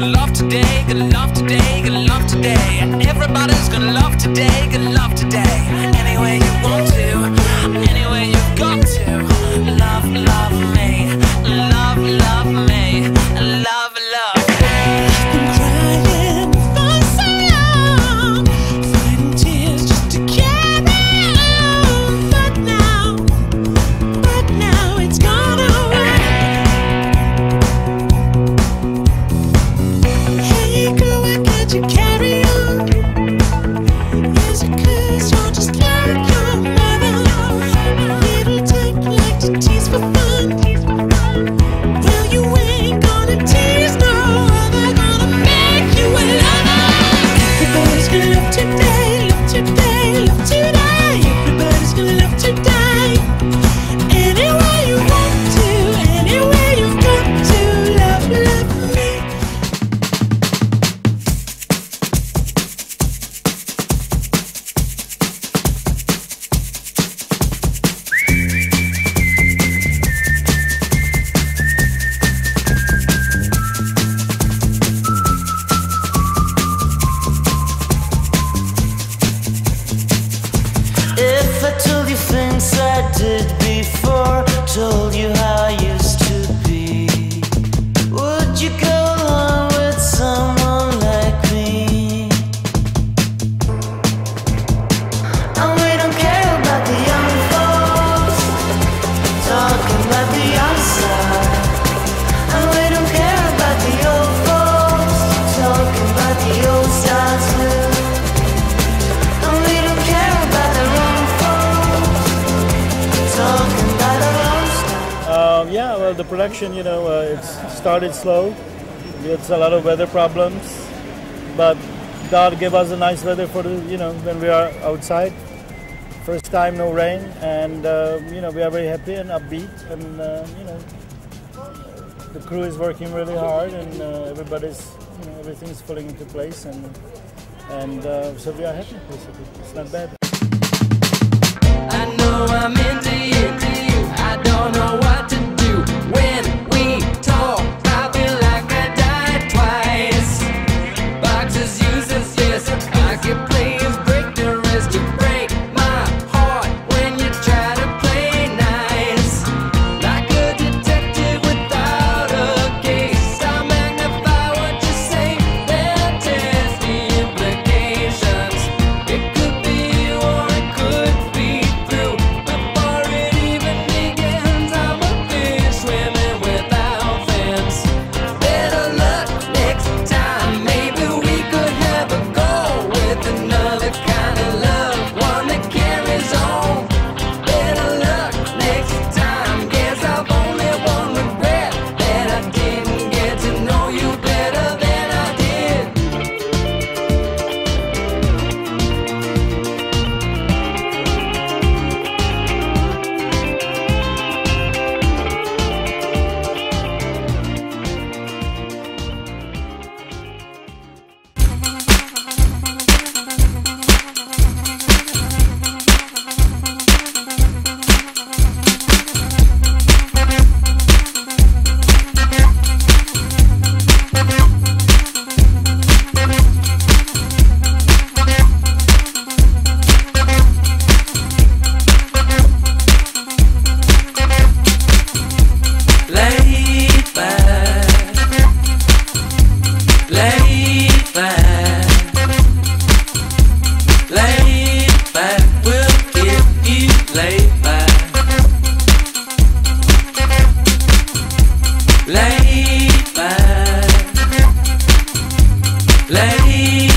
gonna love today, gonna love today, gonna love today. Everybody's gonna love today, gonna love today. Any way you want to. things I did yeah, well, the production, you know, uh, it started slow. It's a lot of weather problems, but God gave us a nice weather for the, you know, when we are outside. First time, no rain, and uh, you know, we are very happy and upbeat, and uh, you know, the crew is working really hard, and uh, everybody's, you know, everything's falling into place, and and uh, so we are happy. Basically, it's not bad. I know I'm in. Lady.